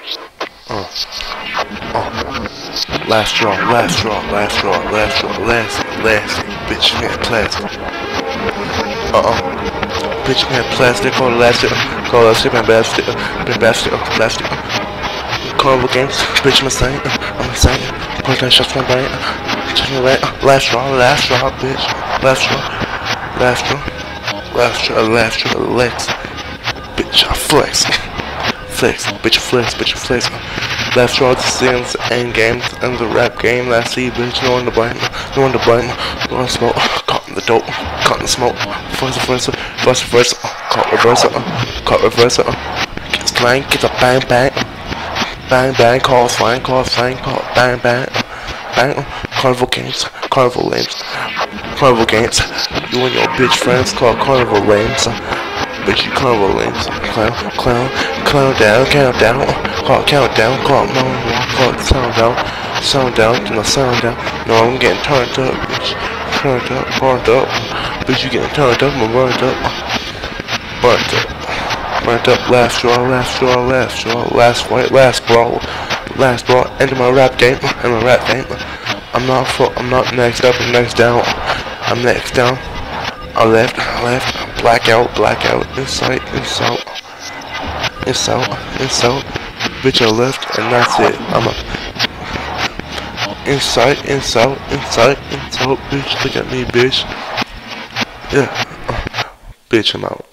Uh, uh, last straw, last straw, last straw, last straw, last, last, bitch, man, plastic. Uh-uh. Bitch, man, plastic, call elastic, call elastic, man, plastic, man, plastic, plastic. Carnival games, bitch, I'm insane, I'm insane. Put that shots my brain, just my brain. Last straw, last straw, bitch, last straw, last straw, last straw, last straw, legs. Bitch, I flex flex, bitch flex, bitch flex. Last straw the sins and games and the rap game. Last see bitch, no one to blame, no one to blame, no smoke. Caught in the dope, caught in the smoke. First first, first first, caught reverse, caught reverse. Get slang, get a bang bang, bang bang. Call slang, call slang, call bang bang, bang. Carnival games, carnival lames, carnival games. You and your bitch friends call carnival lames. Bitch, you carnival lames, clown, clown. Down, count down, clock count down, clock no, clock sound down, sound down, no sound down. No, I'm getting turned up, bitch. Turned up, burned up. Bitch, you getting turned up, I'm burned up. Burnt up. Burnt up, last straw, last straw, last straw, last fight, last brawl, last brawl. End of my rap game, end my rap game. I'm not for, I'm not next up, I'm next down. I'm next down. I left, I left, blackout, blackout. It's out, it's out. Bitch, I left, and that's it. I'm a inside, inside, inside, inside, bitch. Look at me, bitch. Yeah, bitch, I'm out.